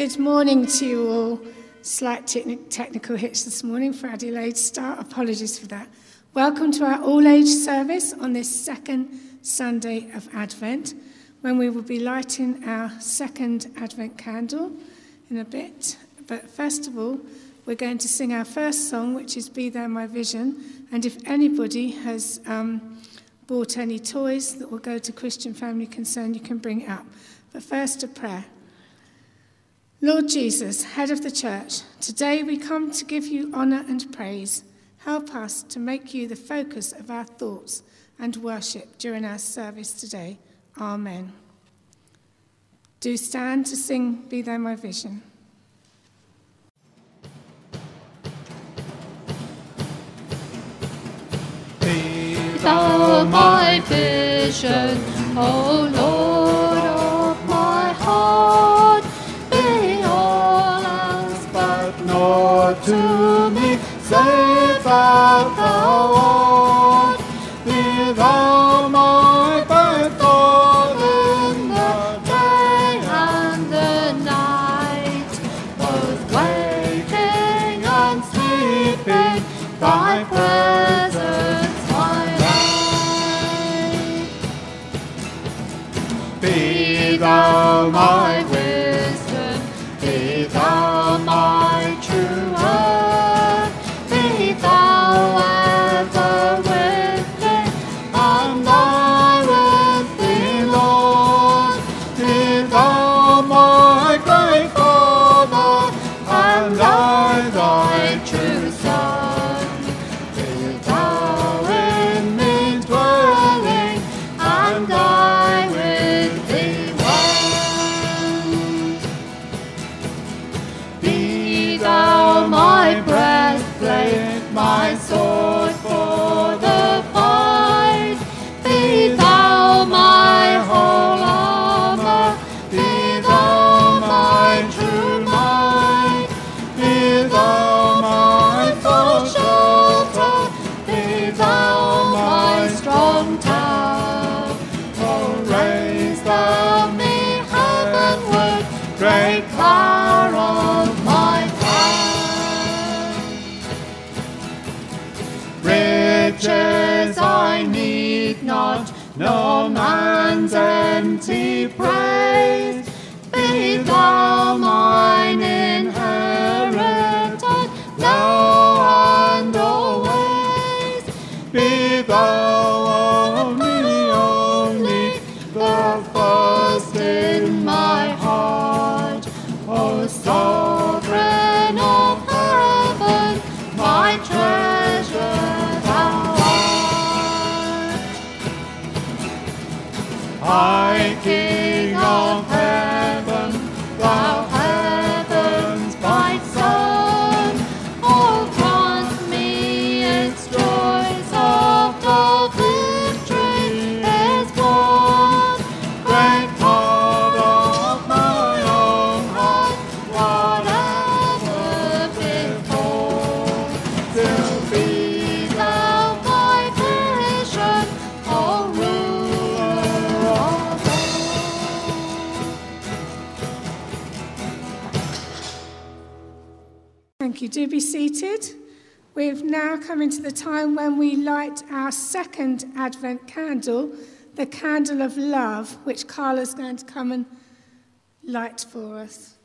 Good morning to you all. Slight technical hitch this morning for delayed start. Apologies for that. Welcome to our all age service on this second Sunday of Advent, when we will be lighting our second Advent candle in a bit. But first of all, we're going to sing our first song, which is Be Thou My Vision. And if anybody has um, bought any toys that will go to Christian Family Concern, you can bring it up. But first, a prayer. Lord Jesus, head of the church, today we come to give you honour and praise. Help us to make you the focus of our thoughts and worship during our service today. Amen. Do stand to sing Be Thou My Vision. Be thou my vision, O Lord to me, save thou thou art. Be thou my birthday in the day and the night, both waking and sleeping, thy presence my light. Be thou my wisdom, We've now come into the time when we light our second Advent candle, the candle of love, which Carla's going to come and light for us.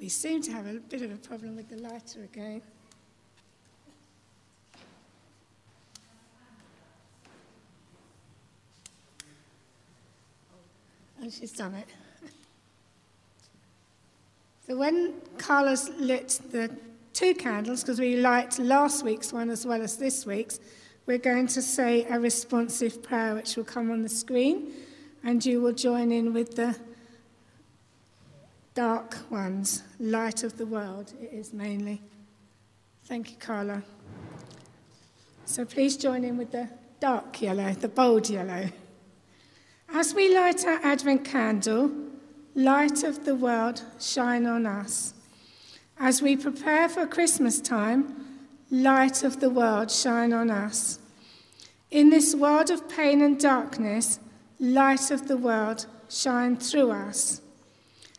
We seem to have a bit of a problem with the lighter again. Oh, she's done it. So when Carla's lit the two candles, because we light last week's one as well as this week's, we're going to say a responsive prayer which will come on the screen, and you will join in with the dark ones, light of the world, it is mainly. Thank you, Carla. So please join in with the dark yellow, the bold yellow. As we light our Advent candle, light of the world, shine on us. As we prepare for Christmas time, light of the world, shine on us. In this world of pain and darkness, light of the world, shine through us.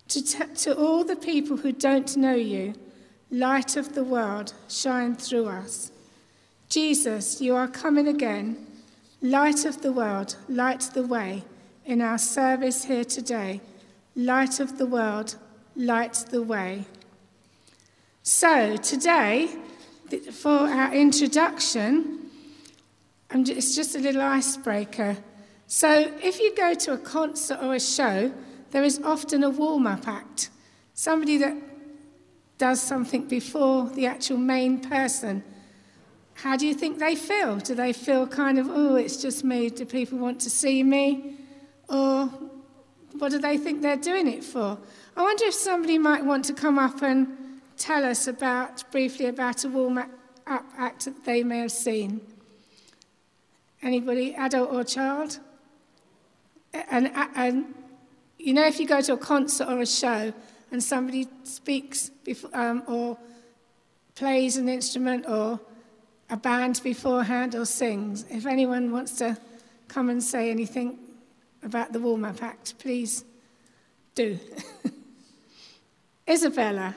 To, t- to all the people who don't know you, light of the world, shine through us. Jesus, you are coming again. Light of the world, light the way in our service here today. Light of the world, light the way. So, today, for our introduction, it's just a little icebreaker. So, if you go to a concert or a show, there is often a warm up act. Somebody that does something before the actual main person. How do you think they feel? Do they feel kind of, oh, it's just me? Do people want to see me? Or what do they think they're doing it for? I wonder if somebody might want to come up and tell us about briefly about a warm up act that they may have seen. Anybody, adult or child? And, and you know, if you go to a concert or a show and somebody speaks before, um, or plays an instrument or a band beforehand or sings, if anyone wants to come and say anything about the warm up act, please do. Isabella,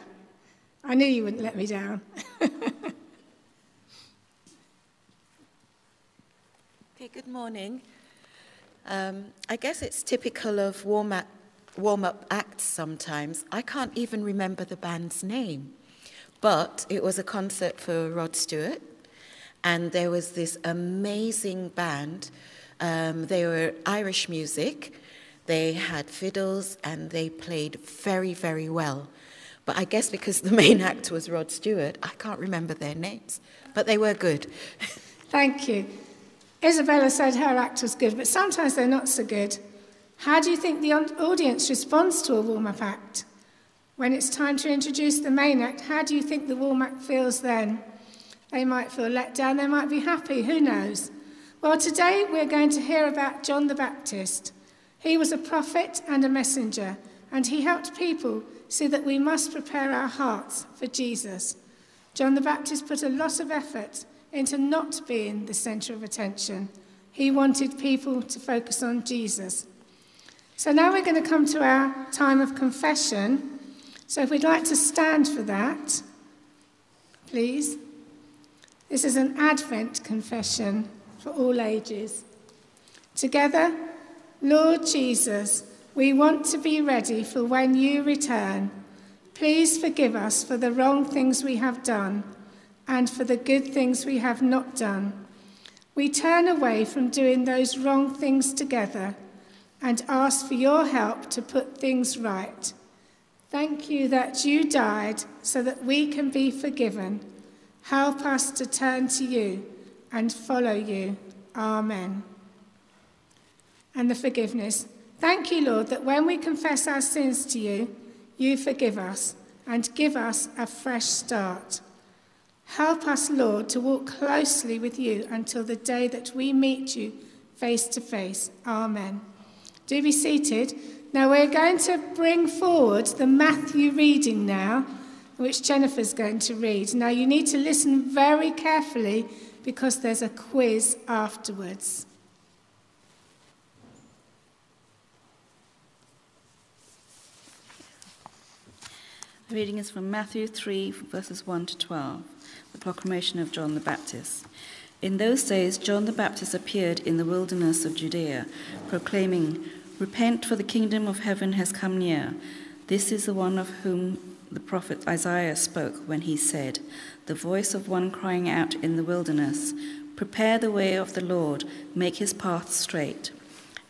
I knew you wouldn't let me down. okay, good morning. Um, I guess it's typical of warm up, warm up acts sometimes. I can't even remember the band's name, but it was a concert for Rod Stewart, and there was this amazing band. Um, they were Irish music. They had fiddles and they played very, very well. But I guess because the main act was Rod Stewart, I can't remember their names, but they were good. Thank you. Isabella said her act was good, but sometimes they're not so good. How do you think the audience responds to a warm up act? When it's time to introduce the main act, how do you think the warm act feels then? They might feel let down, they might be happy, who knows? Well, today we're going to hear about John the Baptist. He was a prophet and a messenger, and he helped people see that we must prepare our hearts for Jesus. John the Baptist put a lot of effort into not being the centre of attention. He wanted people to focus on Jesus. So now we're going to come to our time of confession. So if we'd like to stand for that, please. This is an Advent confession for all ages. Together, Lord Jesus, we want to be ready for when you return. Please forgive us for the wrong things we have done and for the good things we have not done. We turn away from doing those wrong things together and ask for your help to put things right. Thank you that you died so that we can be forgiven. Help us to turn to you and follow you. Amen. And the forgiveness. Thank you, Lord, that when we confess our sins to you, you forgive us and give us a fresh start. Help us, Lord, to walk closely with you until the day that we meet you face to face. Amen. Do be seated. Now we're going to bring forward the Matthew reading now, which Jennifer's going to read. Now you need to listen very carefully because there's a quiz afterwards. The reading is from Matthew 3, verses 1 to 12 the proclamation of John the Baptist. In those days, John the Baptist appeared in the wilderness of Judea, proclaiming, Repent, for the kingdom of heaven has come near. This is the one of whom the prophet Isaiah spoke when he said, The voice of one crying out in the wilderness, Prepare the way of the Lord, make his path straight.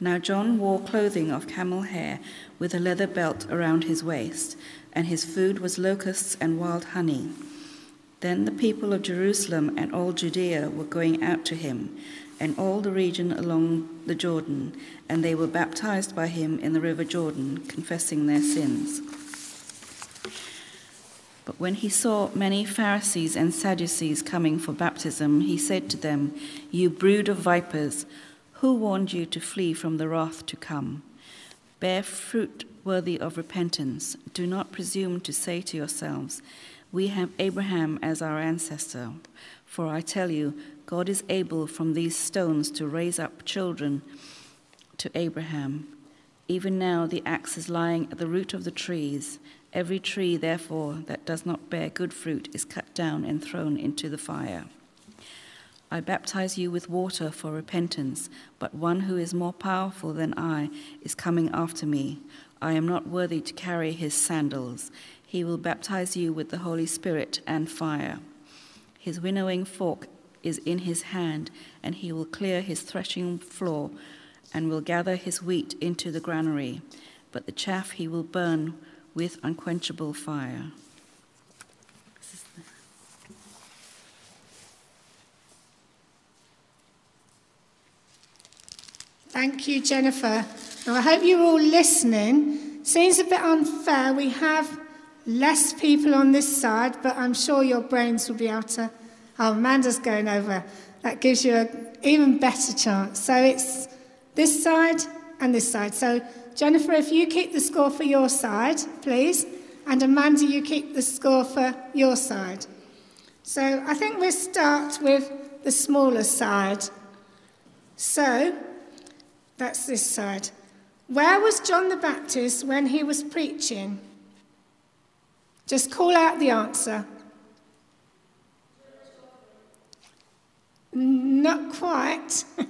Now John wore clothing of camel hair with a leather belt around his waist, and his food was locusts and wild honey. Then the people of Jerusalem and all Judea were going out to him, and all the region along the Jordan, and they were baptized by him in the river Jordan, confessing their sins. But when he saw many Pharisees and Sadducees coming for baptism, he said to them, You brood of vipers, who warned you to flee from the wrath to come? Bear fruit worthy of repentance. Do not presume to say to yourselves, We have Abraham as our ancestor. For I tell you, God is able from these stones to raise up children to Abraham. Even now the axe is lying at the root of the trees. Every tree, therefore, that does not bear good fruit is cut down and thrown into the fire. I baptize you with water for repentance, but one who is more powerful than I is coming after me. I am not worthy to carry his sandals. He will baptize you with the Holy Spirit and fire. His winnowing fork is in his hand, and he will clear his threshing floor and will gather his wheat into the granary, but the chaff he will burn with unquenchable fire. Thank you, Jennifer. Now, I hope you're all listening. Seems a bit unfair. We have less people on this side, but I'm sure your brains will be able to. Oh, Amanda's going over. That gives you an even better chance. So it's this side and this side. So, Jennifer, if you keep the score for your side, please. And Amanda, you keep the score for your side. So I think we'll start with the smaller side. So, that's this side. Where was John the Baptist when he was preaching? Just call out the answer. Not quite.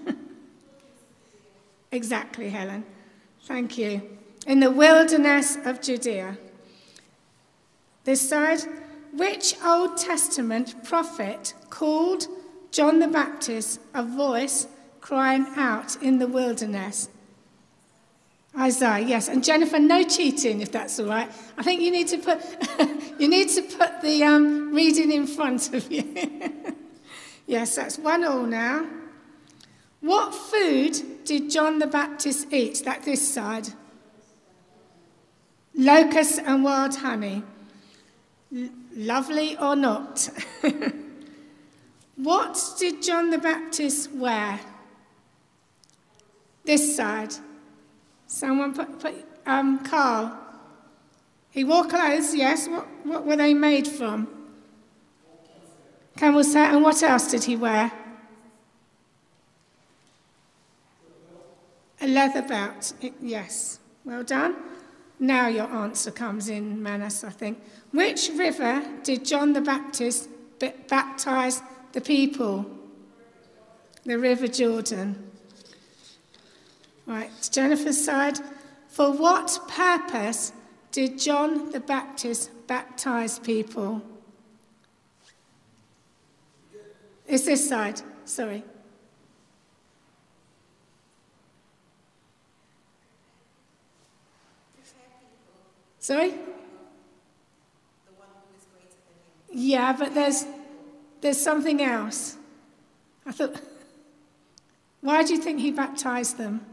exactly, Helen. Thank you. In the wilderness of Judea. This side, which Old Testament prophet called John the Baptist a voice crying out in the wilderness? Isaiah, yes. And Jennifer, no cheating, if that's all right. I think you need to put you need to put the um, reading in front of you. yes, that's one all now. What food did John the Baptist eat? That this side. Locusts and wild honey. L- lovely or not? what did John the Baptist wear? This side. Someone put, put um, Carl. He wore clothes, yes. What, what were they made from? Camel's hair. And what else did he wear? A leather belt. It- yes. Well done. Now your answer comes in, Manas, I think. Which river did John the Baptist ba- baptize the people? The River Jordan. Right, Jennifer's side. For what purpose did John the Baptist baptize people? It's this side, sorry. Sorry? Yeah, but there's there's something else. I thought why do you think he baptized them?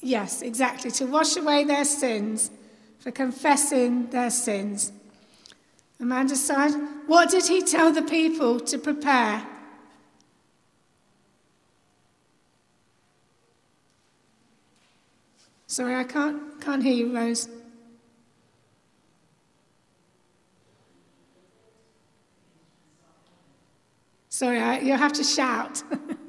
Yes, exactly. To wash away their sins, for confessing their sins. Amanda's side. What did he tell the people to prepare? Sorry, I can't, can't hear you, Rose. Sorry, I, you'll have to shout.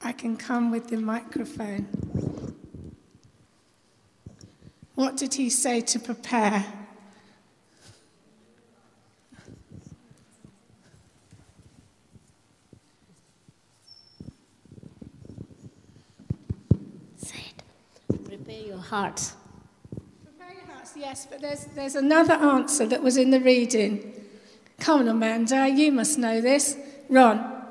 I can come with the microphone. What did he say to prepare? Said, prepare your hearts. Prepare your hearts, yes, but there's, there's another answer that was in the reading. Come on, Amanda, you must know this. Ron.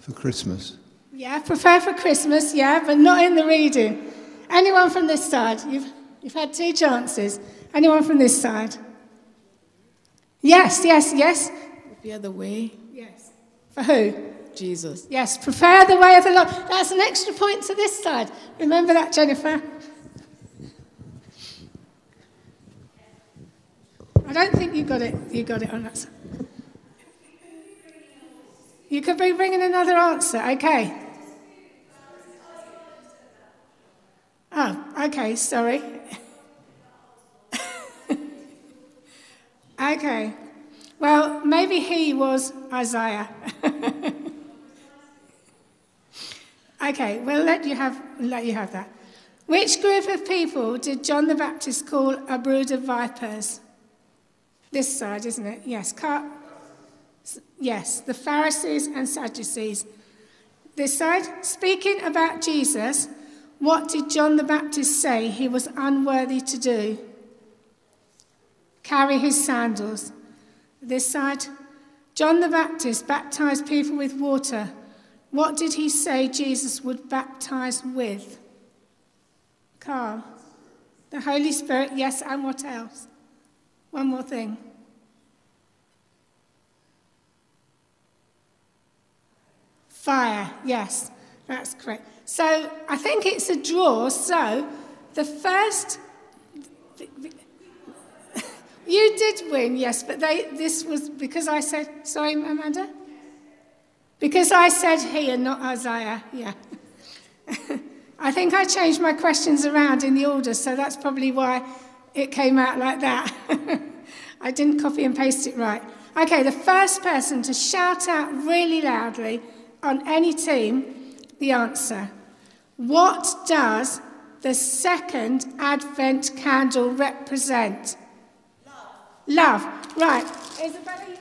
For Christmas. Yeah, prepare for Christmas, yeah, but not in the reading. Anyone from this side? You've, you've had two chances. Anyone from this side? Yes, yes, yes. The way, Yes. For who? Jesus. Yes, prepare the way of the Lord. That's an extra point to this side. Remember that, Jennifer? I don't think you got it. You got it on that side. You could be bringing another answer. Okay. Oh, okay, sorry. okay. Well, maybe he was Isaiah. okay, we'll let you have let you have that. Which group of people did John the Baptist call a brood of vipers? This side, isn't it? Yes. Car- yes, the Pharisees and Sadducees. This side, speaking about Jesus, what did John the Baptist say he was unworthy to do? Carry his sandals. This side, John the Baptist baptized people with water. What did he say Jesus would baptize with? Carl. The Holy Spirit, yes, and what else? One more thing. Fire, yes, that's correct. So I think it's a draw. So the first. You did win, yes, but they, this was because I said, sorry, Amanda? Because I said he and not Isaiah, yeah. I think I changed my questions around in the order, so that's probably why it came out like that. I didn't copy and paste it right. Okay, the first person to shout out really loudly on any team the answer. What does the second Advent candle represent? Love. Love. Right. Isabella,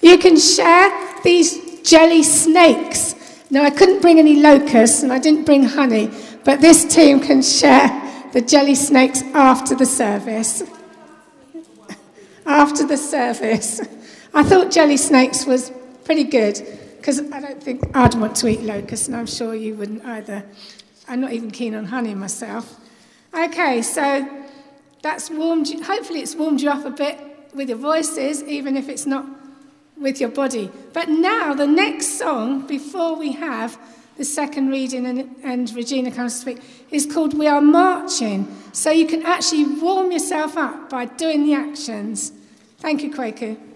you can share these jelly snakes. Now, I couldn't bring any locusts and I didn't bring honey, but this team can share the jelly snakes after the service. after the service. I thought jelly snakes was pretty good because I don't think I'd want to eat locusts, and I'm sure you wouldn't either. I'm not even keen on honey myself. Okay, so that's warmed you, hopefully it's warmed you up a bit with your voices, even if it's not with your body. But now, the next song, before we have the second reading and, and Regina comes to speak, is called We Are Marching. So you can actually warm yourself up by doing the actions. Thank you, Kwaku.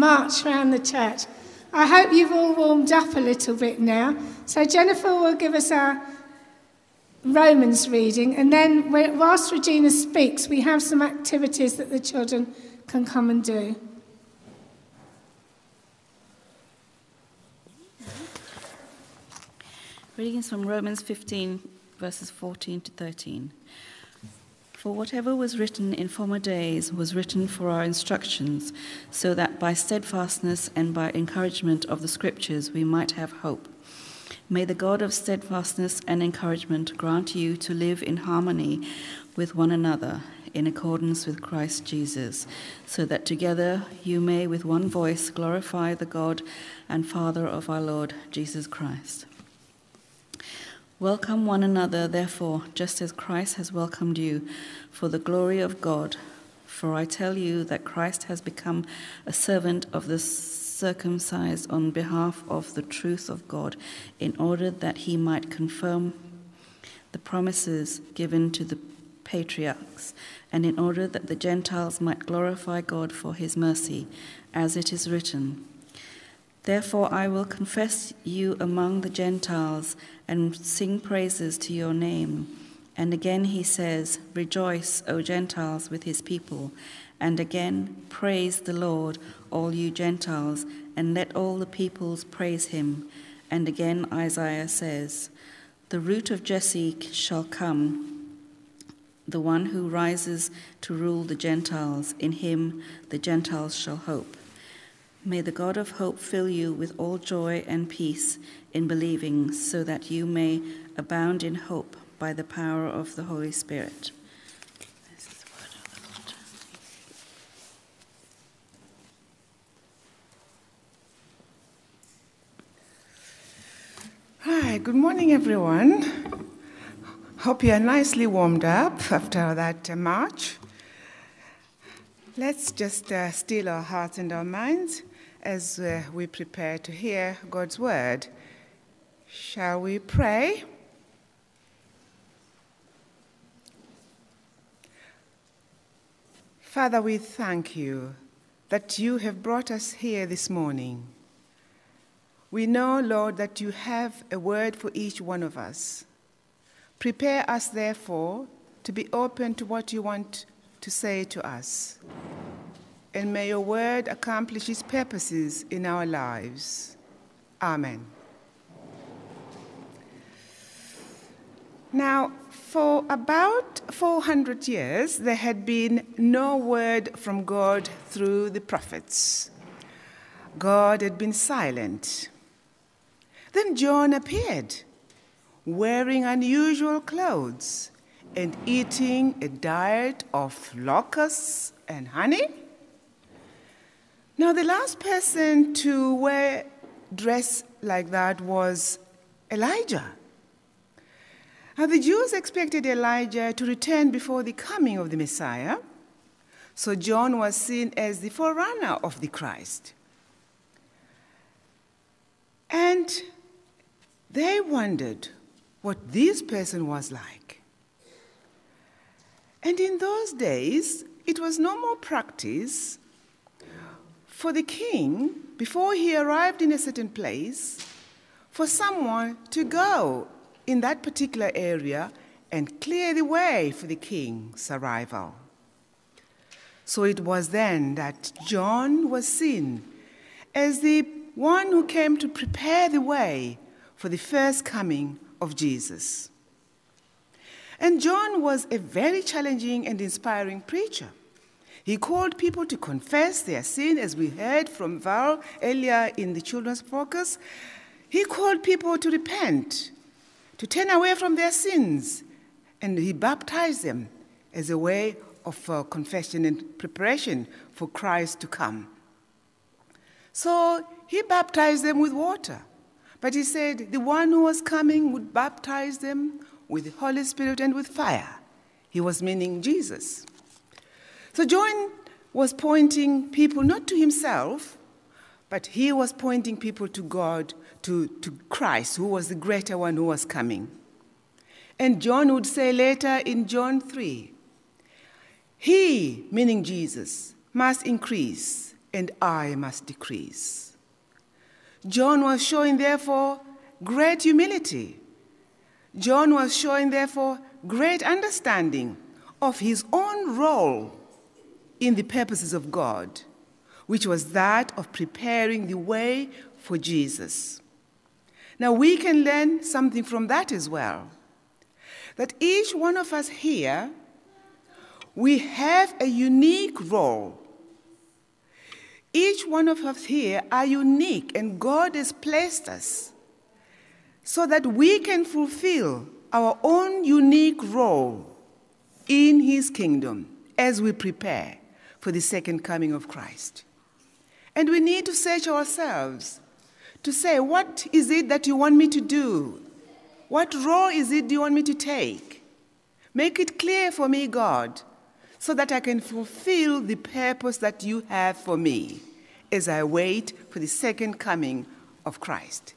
March around the church. I hope you've all warmed up a little bit now. So, Jennifer will give us our Romans reading, and then whilst Regina speaks, we have some activities that the children can come and do. Readings from Romans 15, verses 14 to 13. For whatever was written in former days was written for our instructions, so that by steadfastness and by encouragement of the Scriptures we might have hope. May the God of steadfastness and encouragement grant you to live in harmony with one another, in accordance with Christ Jesus, so that together you may with one voice glorify the God and Father of our Lord Jesus Christ. Welcome one another, therefore, just as Christ has welcomed you, for the glory of God. For I tell you that Christ has become a servant of the circumcised on behalf of the truth of God, in order that he might confirm the promises given to the patriarchs, and in order that the Gentiles might glorify God for his mercy, as it is written. Therefore, I will confess you among the Gentiles and sing praises to your name. And again he says, Rejoice, O Gentiles, with his people. And again, Praise the Lord, all you Gentiles, and let all the peoples praise him. And again, Isaiah says, The root of Jesse shall come, the one who rises to rule the Gentiles. In him the Gentiles shall hope. May the God of hope fill you with all joy and peace in believing, so that you may abound in hope by the power of the Holy Spirit. Hi, good morning, everyone. Hope you are nicely warmed up after that uh, march. Let's just uh, our hearts and our minds as uh, we prepare to hear God's word. Shall we pray? Father, we thank you that you have brought us here this morning. We know, Lord, that you have a word for each one of us. Prepare us, therefore, to be open to what you want to say to us. And may your word accomplish its purposes in our lives. Amen. Now, for about 400 years, there had been no word from God through the prophets. God had been silent. Then John appeared, wearing unusual clothes and eating a diet of locusts and honey. Now, the last person to wear dress like that was Elijah. Now, the Jews expected Elijah to return before the coming of the Messiah, so John was seen as the forerunner of the Christ. And they wondered what this person was like. And in those days, it was normal practice for the king, before he arrived in a certain place, for someone to go in that particular area and clear the way for the king's arrival. So it was then that John was seen as the one who came to prepare the way for the first coming of Jesus. And John was a very challenging and inspiring preacher. He called people to confess their sin, as we heard from Val earlier in the children's focus. He called people to repent to turn away from their sins, and he baptized them as a way of uh, confession and preparation for Christ to come. So he baptized them with water, but he said the one who was coming would baptize them with the Holy Spirit and with fire. He was meaning Jesus. So John was pointing people not to himself, but he was pointing people to God to, to Christ, who was the greater one who was coming. And John would say later in John 3 He, meaning Jesus, must increase, and I must decrease. John was showing, therefore, great humility. John was showing, therefore, great understanding of his own role in the purposes of God, which was that of preparing the way for Jesus. Now, we can learn something from that as well. That each one of us here, we have a unique role. Each one of us here are unique, and God has placed us so that we can fulfill our own unique role in His kingdom, as we prepare for the second coming of Christ. And we need to search ourselves to say, what is it that you want me to do? What role is it you want me to take? Make it clear for me, God, so that I can fulfill the purpose that you have for me as I wait for the second coming of Christ.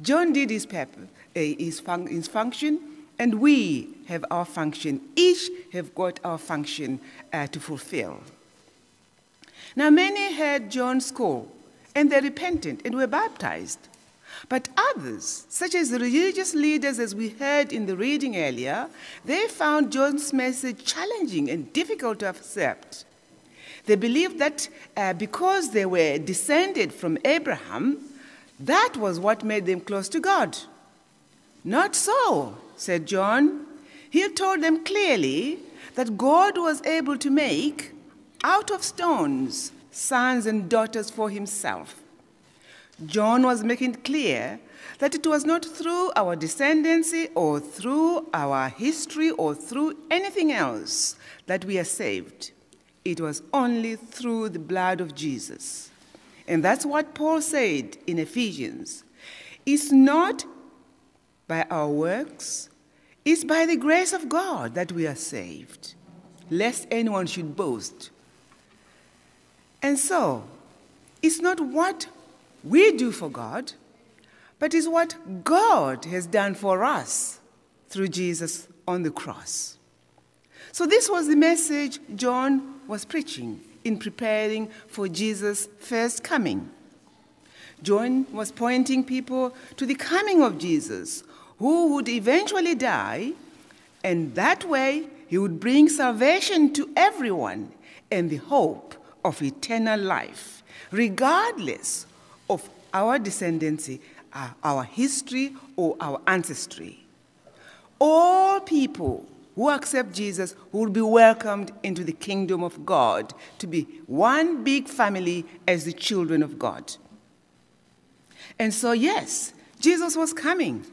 John did his, purpose, uh, his, fun- his function, and we have our function. Each have got our function uh, to fulfill. Now, many heard John's call, and they repented and were baptized. But others, such as the religious leaders, as we heard in the reading earlier, they found John's message challenging and difficult to accept. They believed that uh, because they were descended from Abraham, that was what made them close to God. Not so, said John. He told them clearly that God was able to make out of stones sons and daughters for himself. John was making clear that it was not through our descendancy or through our history or through anything else that we are saved. It was only through the blood of Jesus. And that's what Paul said in Ephesians. It's not by our works, it's by the grace of God that we are saved, lest anyone should boast. And so, it's not what we do for God, but it's what God has done for us through Jesus on the cross. So, this was the message John was preaching in preparing for Jesus' first coming. John was pointing people to the coming of Jesus, who would eventually die, and that way he would bring salvation to everyone and the hope of eternal life, regardless of our descendancy, uh, our history, or our ancestry. All people who accept Jesus will be welcomed into the kingdom of God to be one big family as the children of God. And so, yes, Jesus was coming.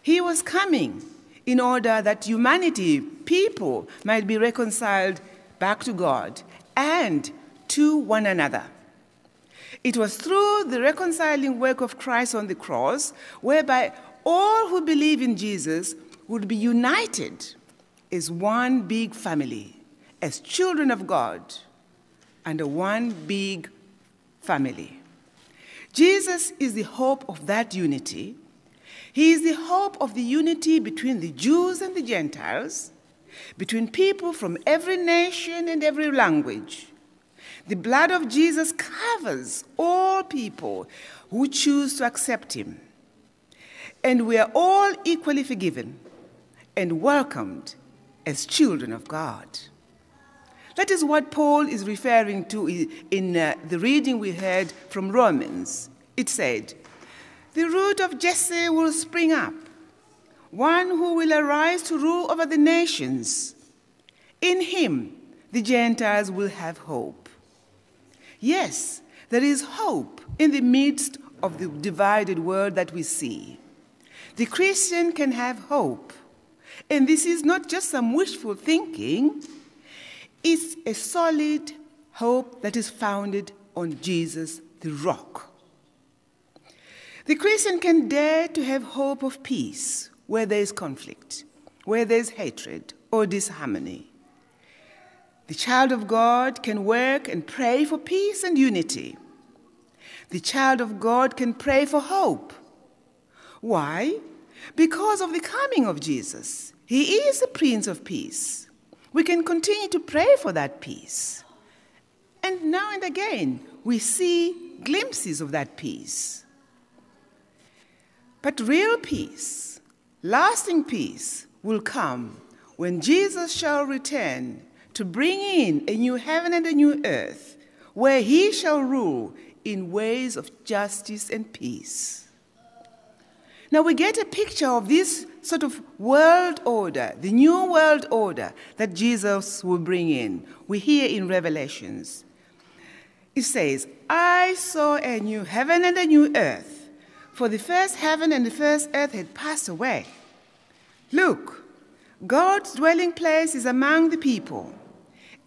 He was coming in order that humanity, people, might be reconciled back to God and to one another. It was through the reconciling work of Christ on the cross, whereby all who believe in Jesus would be united as one big family, as children of God, under one big family. Jesus is the hope of that unity. He is the hope of the unity between the Jews and the Gentiles, between people from every nation and every language. The blood of Jesus covers all people who choose to accept him. And we are all equally forgiven and welcomed as children of God. That is what Paul is referring to in uh, the reading we heard from Romans. It said, The root of Jesse will spring up, one who will arise to rule over the nations. In him, the Gentiles will have hope. Yes, there is hope in the midst of the divided world that we see. The Christian can have hope. And this is not just some wishful thinking, it's a solid hope that is founded on Jesus, the rock. The Christian can dare to have hope of peace where there is conflict, where there is hatred or disharmony. The child of God can work and pray for peace and unity. The child of God can pray for hope. Why? Because of the coming of Jesus. He is the Prince of Peace. We can continue to pray for that peace. And now and again, we see glimpses of that peace. But real peace, lasting peace, will come when Jesus shall return to bring in a new heaven and a new earth, where he shall rule in ways of justice and peace. Now we get a picture of this sort of world order, the new world order that Jesus will bring in. We hear in Revelations. It says, I saw a new heaven and a new earth, for the first heaven and the first earth had passed away. Look, God's dwelling place is among the people,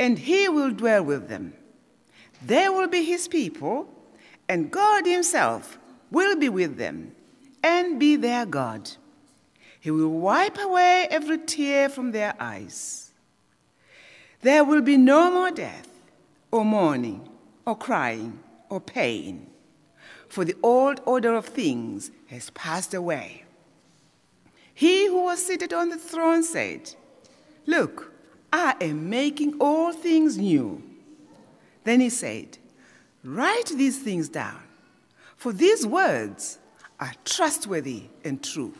and he will dwell with them. They will be his people, and God himself will be with them and be their God. He will wipe away every tear from their eyes. There will be no more death, or mourning, or crying, or pain, for the old order of things has passed away. He who was seated on the throne said, Look, I am making all things new. Then he said, Write these things down, for these words are trustworthy and true.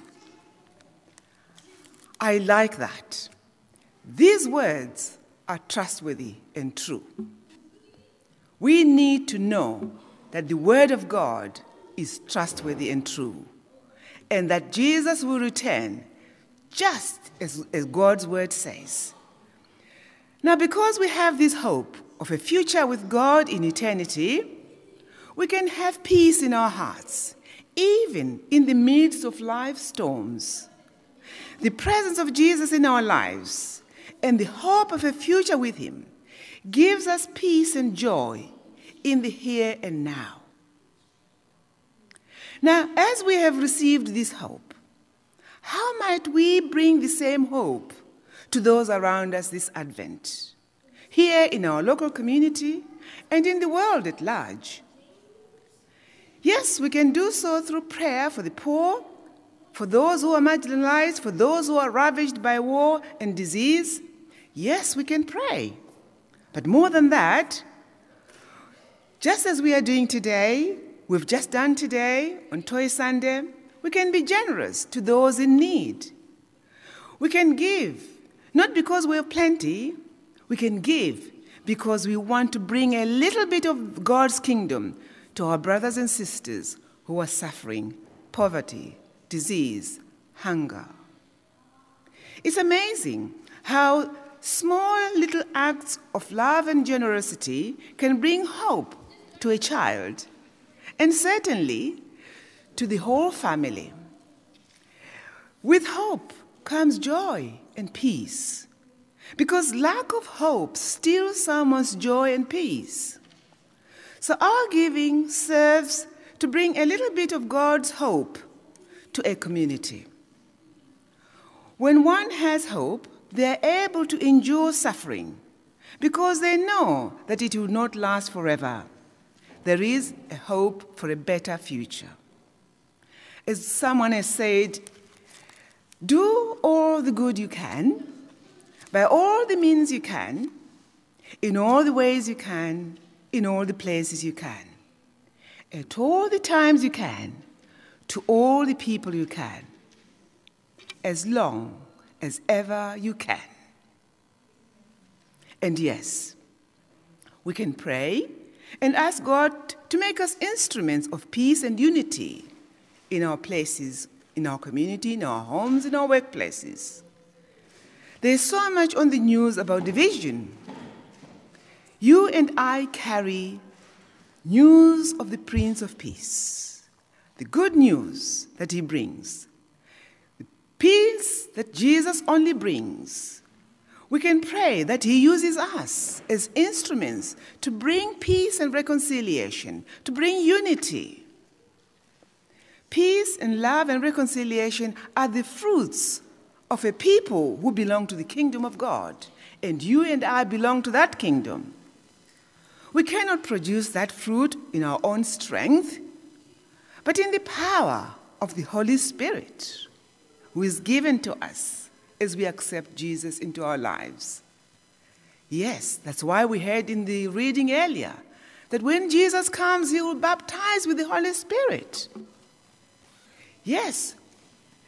I like that. These words are trustworthy and true. We need to know that the Word of God is trustworthy and true, and that Jesus will return just as, as God's Word says. Now, because we have this hope of a future with God in eternity, we can have peace in our hearts, even in the midst of life's storms. The presence of Jesus in our lives and the hope of a future with Him gives us peace and joy in the here and now. Now, as we have received this hope, how might we bring the same hope to those around us this Advent, here in our local community and in the world at large? Yes, we can do so through prayer for the poor, for those who are marginalized, for those who are ravaged by war and disease. Yes, we can pray. But more than that, just as we are doing today, we've just done today on Toy Sunday, we can be generous to those in need. We can give, not because we have plenty, we can give because we want to bring a little bit of God's kingdom to our brothers and sisters who are suffering poverty, disease, hunger. It's amazing how small little acts of love and generosity can bring hope to a child, and certainly to the whole family. With hope comes joy and peace, because lack of hope steals someone's joy and peace. So our giving serves to bring a little bit of God's hope to a community. When one has hope, they are able to endure suffering because they know that it will not last forever there is a hope for a better future. As someone has said, do all the good you can, by all the means you can, in all the ways you can, in all the places you can, at all the times you can, to all the people you can, as long as ever you can. And yes, we can pray and ask God to make us instruments of peace and unity in our places, in our community, in our homes, in our workplaces. There's so much on the news about division. You and I carry news of the Prince of Peace, the good news that he brings, the peace that Jesus only brings we can pray that He uses us as instruments to bring peace and reconciliation, to bring unity. Peace and love and reconciliation are the fruits of a people who belong to the kingdom of God, and you and I belong to that kingdom. We cannot produce that fruit in our own strength, but in the power of the Holy Spirit, who is given to us as we accept Jesus into our lives. Yes, that's why we heard in the reading earlier that when Jesus comes, he will baptize with the Holy Spirit. Yes,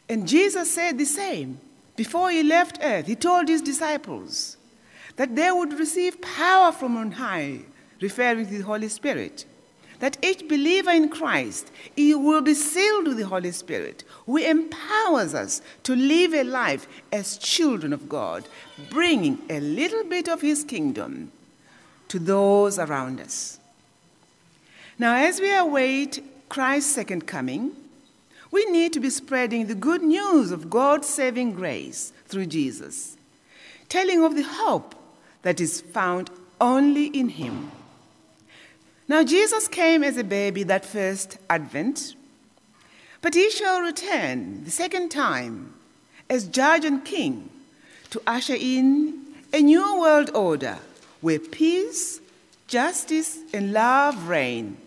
and Jesus said the same. Before he left earth, he told his disciples that they would receive power from on high, referring to the Holy Spirit that each believer in Christ he will be sealed with the Holy Spirit, who empowers us to live a life as children of God, bringing a little bit of His kingdom to those around us. Now, as we await Christ's second coming, we need to be spreading the good news of God's saving grace through Jesus, telling of the hope that is found only in Him. Now, Jesus came as a baby that first advent, but He shall return the second time as judge and king to usher in a new world order where peace, justice, and love reign.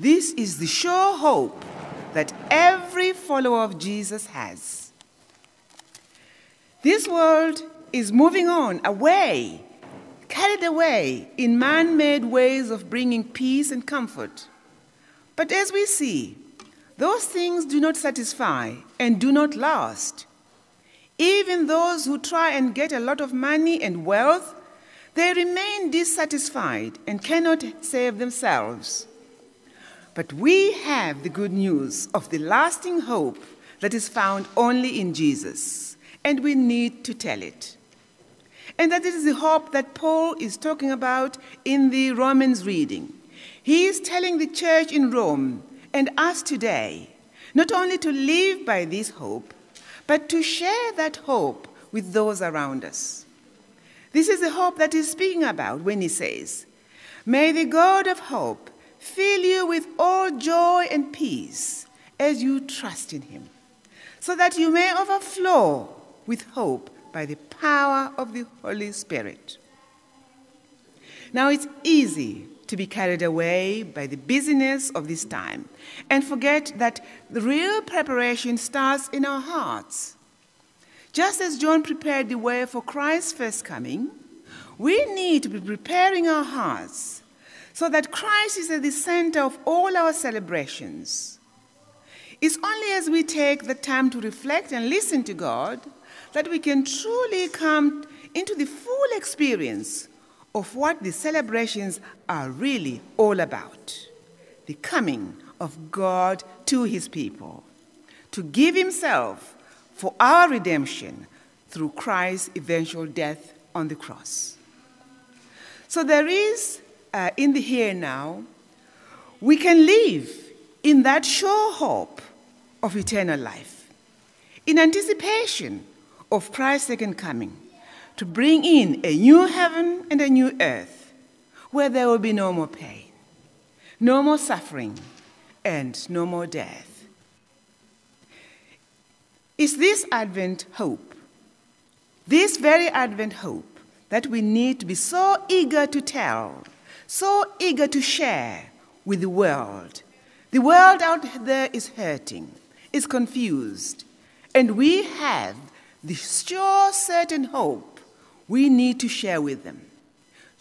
This is the sure hope that every follower of Jesus has. This world is moving on away, carried away in man made ways of bringing peace and comfort. But as we see, those things do not satisfy and do not last. Even those who try and get a lot of money and wealth, they remain dissatisfied and cannot save themselves. But we have the good news of the lasting hope that is found only in Jesus, and we need to tell it. And that is the hope that Paul is talking about in the Romans reading. He is telling the church in Rome and us today not only to live by this hope, but to share that hope with those around us. This is the hope that he's speaking about when he says, May the God of hope fill you with all joy and peace as you trust in him, so that you may overflow with hope by the power of the Holy Spirit. Now, it's easy to be carried away by the busyness of this time and forget that the real preparation starts in our hearts. Just as John prepared the way for Christ's first coming, we need to be preparing our hearts so that Christ is at the center of all our celebrations. It's only as we take the time to reflect and listen to God that we can truly come into the full experience of what the celebrations are really all about the coming of God to his people, to give himself for our redemption through Christ's eventual death on the cross. So there is, uh, in the here and now, we can live in that sure hope of eternal life, in anticipation of Christ's second coming, to bring in a new heaven and a new earth where there will be no more pain, no more suffering, and no more death. Is this Advent hope, this very Advent hope, that we need to be so eager to tell, so eager to share with the world. The world out there is hurting, is confused, and we have the sure, certain hope we need to share with them.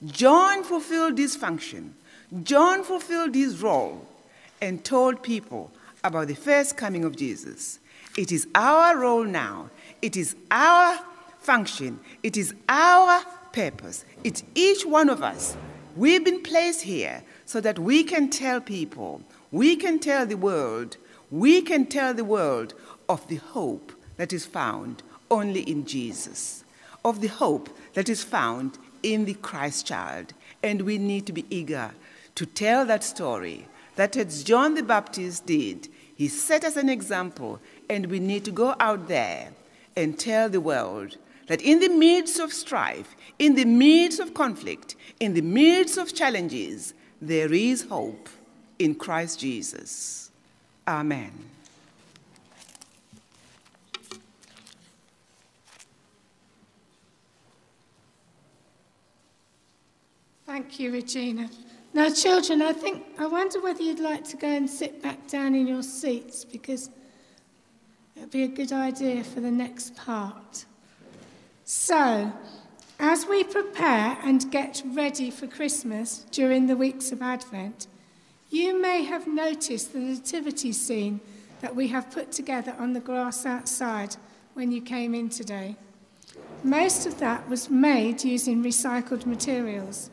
John fulfilled this function, John fulfilled this role, and told people about the first coming of Jesus. It is our role now, it is our function, it is our purpose. It's each one of us. We've been placed here so that we can tell people, we can tell the world, we can tell the world of the hope that is found only in Jesus, of the hope that is found in the Christ child. And we need to be eager to tell that story, that as John the Baptist did, he set us an example, and we need to go out there and tell the world that in the midst of strife, in the midst of conflict, in the midst of challenges, there is hope in Christ Jesus. Amen. Thank you, Regina. Now, children, I think I wonder whether you'd like to go and sit back down in your seats because it would be a good idea for the next part. So, as we prepare and get ready for Christmas during the weeks of Advent, you may have noticed the nativity scene that we have put together on the grass outside when you came in today. Most of that was made using recycled materials.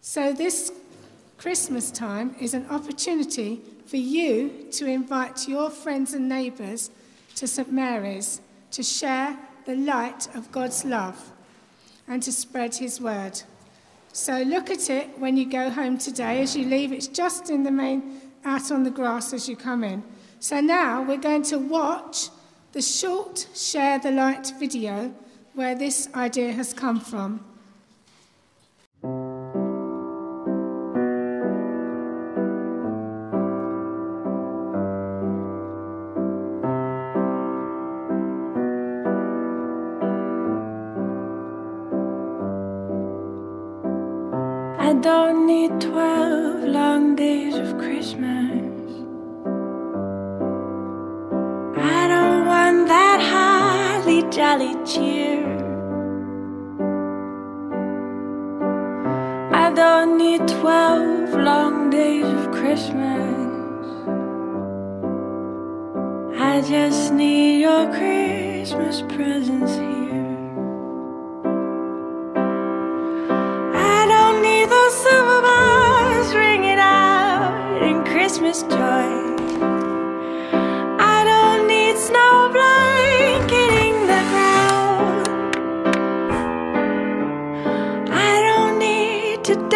So, this Christmas time is an opportunity for you to invite your friends and neighbours to St Mary's to share the light of God's love and to spread His word. So, look at it when you go home today. As you leave, it's just in the main, out on the grass as you come in. So, now we're going to watch the short Share the Light video where this idea has come from. 12 long days of Christmas. I don't want that holly jolly cheer. I don't need 12 long days of Christmas. I just need your Christmas presents here.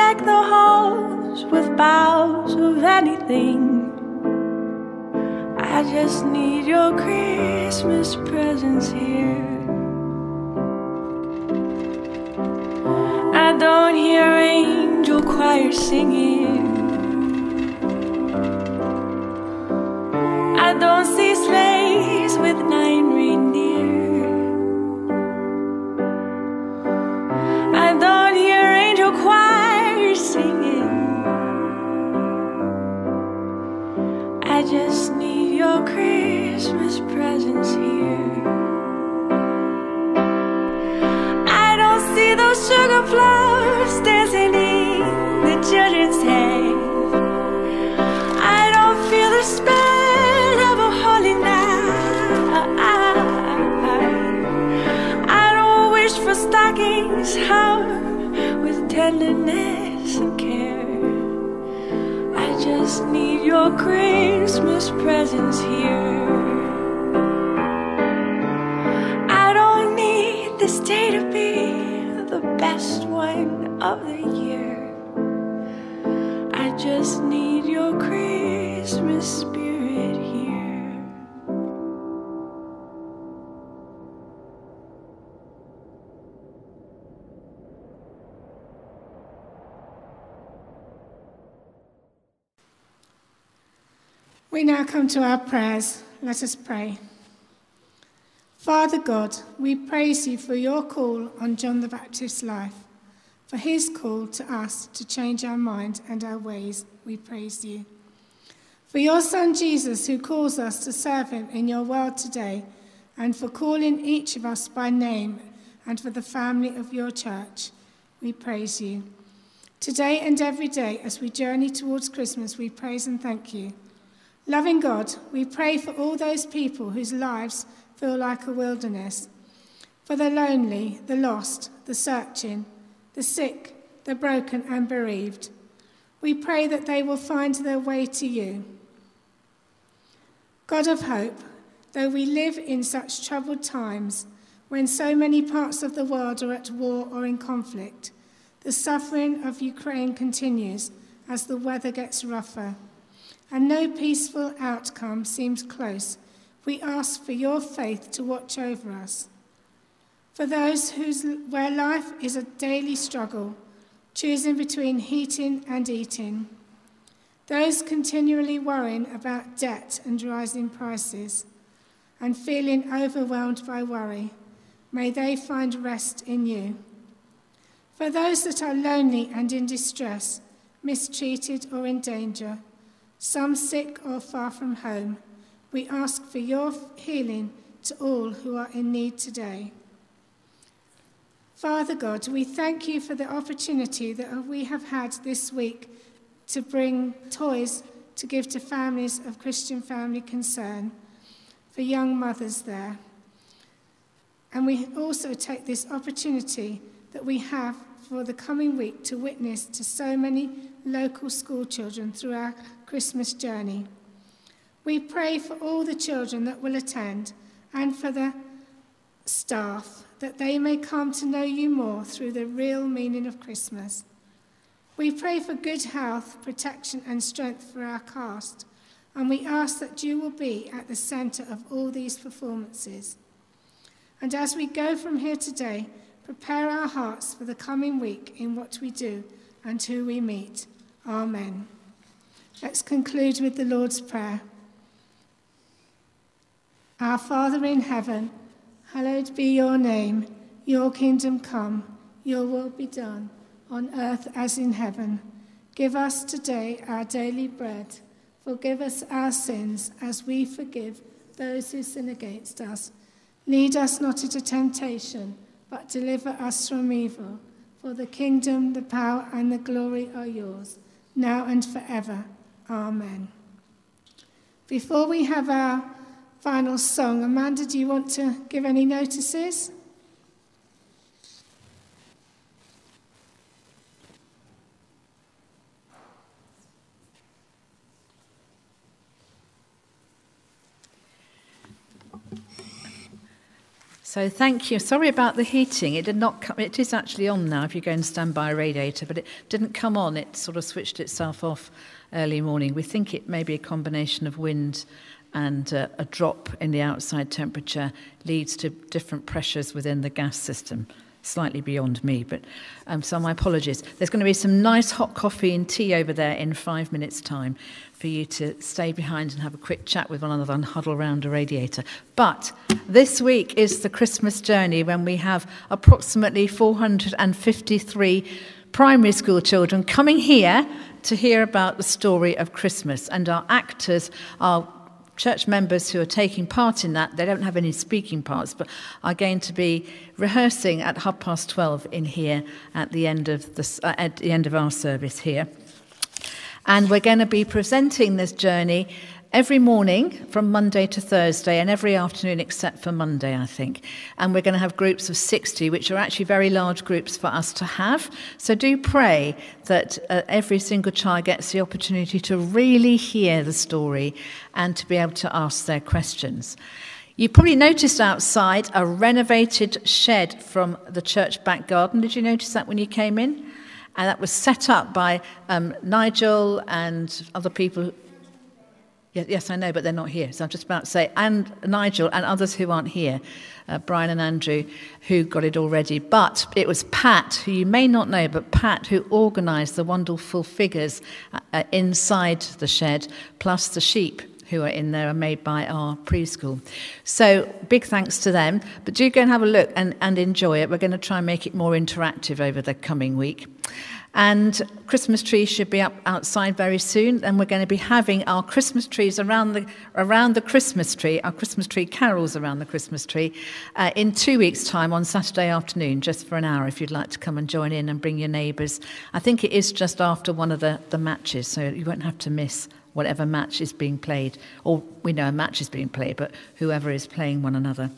Deck the halls with boughs of anything. I just need your Christmas presents here. I don't hear angel choir singing. Your Christmas presents here. I don't need this day to be the best one of the year. I just need your Christmas We now come to our prayers. Let us pray. Father God, we praise you for your call on John the Baptist's life, for his call to us to change our mind and our ways. We praise you. For your Son Jesus, who calls us to serve him in your world today, and for calling each of us by name, and for the family of your church, we praise you. Today and every day, as we journey towards Christmas, we praise and thank you. Loving God, we pray for all those people whose lives feel like a wilderness, for the lonely, the lost, the searching, the sick, the broken, and bereaved. We pray that they will find their way to you. God of hope, though we live in such troubled times, when so many parts of the world are at war or in conflict, the suffering of Ukraine continues as the weather gets rougher, and no peaceful outcome seems close. We ask for your faith to watch over us. For those whose, where life is a daily struggle, choosing between heating and eating, those continually worrying about debt and rising prices, and feeling overwhelmed by worry, may they find rest in you. For those that are lonely and in distress, mistreated or in danger, some sick or far from home, we ask for your healing to all who are in need today. Father God, we thank you for the opportunity that we have had this week to bring toys to give to families of Christian family concern, for young mothers there. And we also take this opportunity that we have for the coming week to witness to so many local school children through our Christmas journey. We pray for all the children that will attend and for the staff that they may come to know you more through the real meaning of Christmas. We pray for good health, protection, and strength for our cast, and we ask that you will be at the centre of all these performances. And as we go from here today, Prepare our hearts for the coming week in what we do and who we meet. Amen. Let's conclude with the Lord's Prayer. Our Father in heaven, hallowed be your name. Your kingdom come, your will be done, on earth as in heaven. Give us today our daily bread. Forgive us our sins as we forgive those who sin against us. Lead us not into temptation but deliver us from evil. For the kingdom, the power, and the glory are yours, now and forever. Amen. Before we have our final song, Amanda, do you want to give any notices? So thank you. Sorry about the heating. It did not come, it is actually on now if you go and stand by a radiator, but it didn't come on. It sort of switched itself off early morning. We think it may be a combination of wind and uh, a drop in the outside temperature leads to different pressures within the gas system. Slightly beyond me, but um, so my apologies. There's going to be some nice hot coffee and tea over there in five minutes' time for you to stay behind and have a quick chat with one another and huddle around a radiator. But this week is the Christmas journey when we have approximately 453 primary school children coming here to hear about the story of Christmas. And our actors are church members who are taking part in that. They don't have any speaking parts, but are going to be rehearsing at half past 12 in here at the end of, the, uh, at the end of our service here. And we're going to be presenting this journey every morning from Monday to Thursday and every afternoon except for Monday, I think. And we're going to have groups of 60, which are actually very large groups for us to have. So do pray that uh, every single child gets the opportunity to really hear the story and to be able to ask their questions. You probably noticed outside a renovated shed from the church back garden. Did you notice that when you came in? And that was set up by um, Nigel and other people. Yes, yes, I know, but they're not here. So I'm just about to say, and Nigel and others who aren't here, uh, Brian and Andrew, who got it already. But it was Pat, who you may not know, but Pat, who organised the wonderful figures uh, uh, inside the shed, plus the sheep who are in there are made by our preschool. So big thanks to them. But do go and have a look and, and enjoy it. We're going to try and make it more interactive over the coming week. And Christmas trees should be up outside very soon. And we're going to be having our Christmas trees around the, around the Christmas tree, our Christmas tree carols around the Christmas tree, uh, in two weeks' time on Saturday afternoon, just for an hour, if you'd like to come and join in and bring your neighbours. I think it is just after one of the, the matches, so you won't have to miss whatever match is being played. Or we know a match is being played, but whoever is playing one another.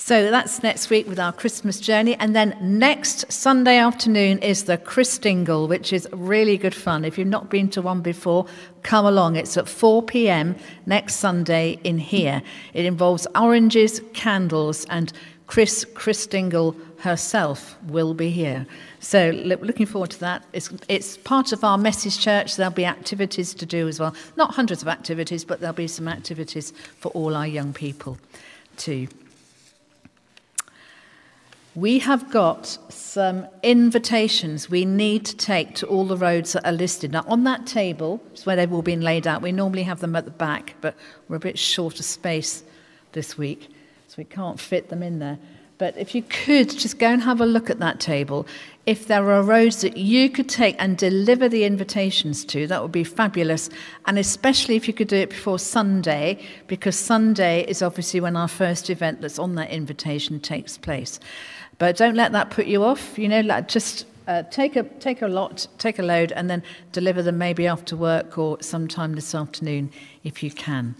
So that's next week with our Christmas journey. And then next Sunday afternoon is the Christingle, which is really good fun. If you've not been to one before, come along. It's at 4 p.m. next Sunday in here. It involves oranges, candles, and Chris Christingle herself will be here. So looking forward to that. It's, it's part of our message church. There'll be activities to do as well. Not hundreds of activities, but there'll be some activities for all our young people too we have got some invitations we need to take to all the roads that are listed. Now, on that table, it's where they've all been laid out. We normally have them at the back, but we're a bit short of space this week, so we can't fit them in there. But if you could just go and have a look at that table, if there are roads that you could take and deliver the invitations to, that would be fabulous. And especially if you could do it before Sunday, because Sunday is obviously when our first event that's on that invitation takes place. But don't let that put you off. You know, just uh, take a take a lot, take a load, and then deliver them maybe after work or sometime this afternoon if you can.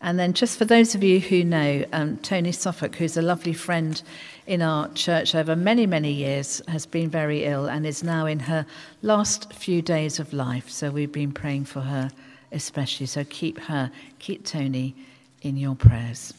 And then, just for those of you who know, um, Tony Suffolk, who's a lovely friend in our church over many, many years, has been very ill and is now in her last few days of life. So we've been praying for her especially. So keep her, keep Tony in your prayers.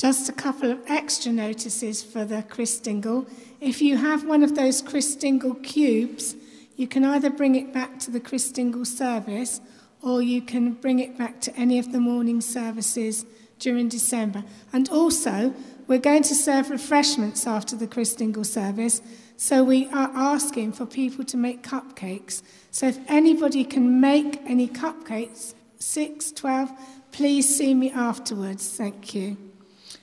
Just a couple of extra notices for the Christingle. If you have one of those Christingle cubes, you can either bring it back to the Christingle service or you can bring it back to any of the morning services during December. And also, we're going to serve refreshments after the Christingle service, so we are asking for people to make cupcakes. So if anybody can make any cupcakes, 6, 12, please see me afterwards. Thank you.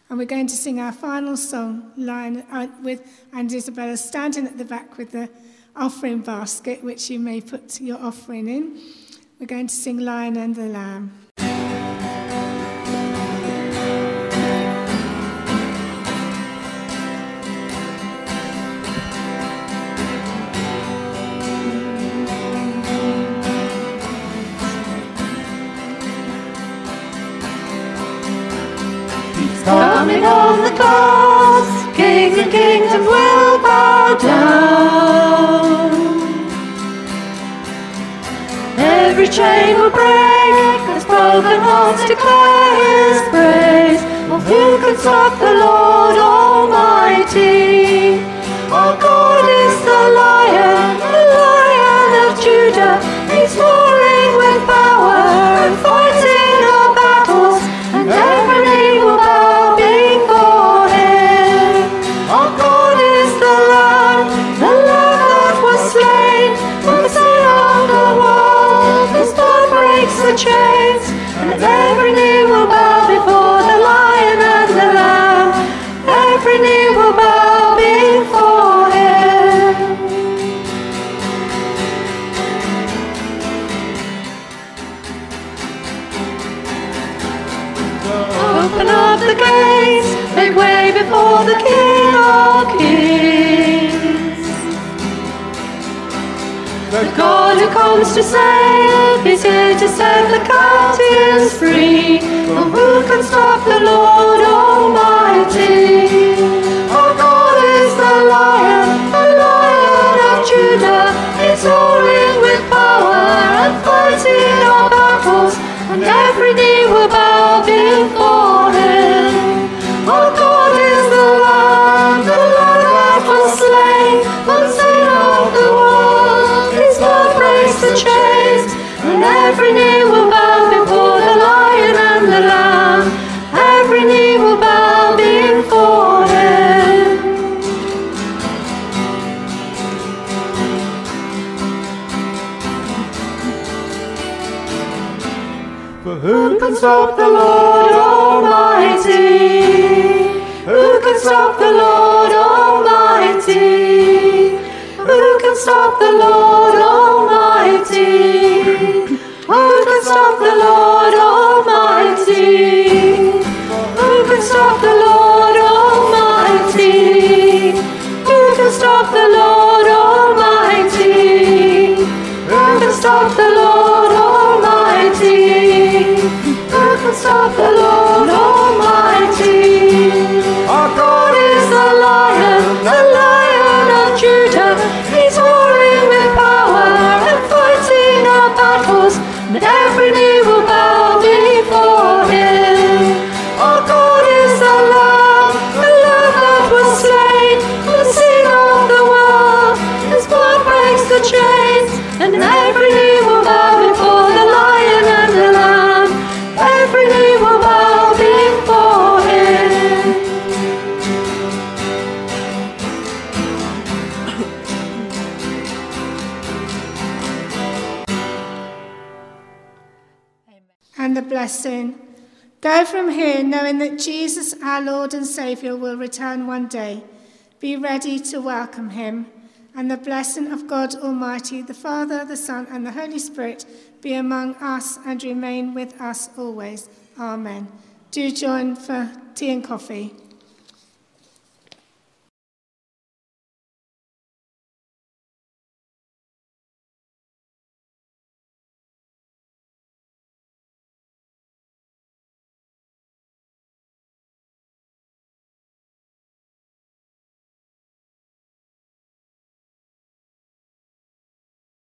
And we're going to sing our final song, line uh, with and Isabella standing at the back with the offering basket, which you may put your offering in. We're going to sing Lion and the Lamb. bows, kings and kingdoms will bow down. Every chain will break, as broken hearts declare his praise. Well, who can stop the Lord Almighty? Our God is the Lion. here knowing that Jesus, our Lord and Saviour, will return one day. Be ready to welcome him. And the blessing of God Almighty, the Father, the Son, and the Holy Spirit be among us and remain with us always. Amen. Do join for tea and coffee.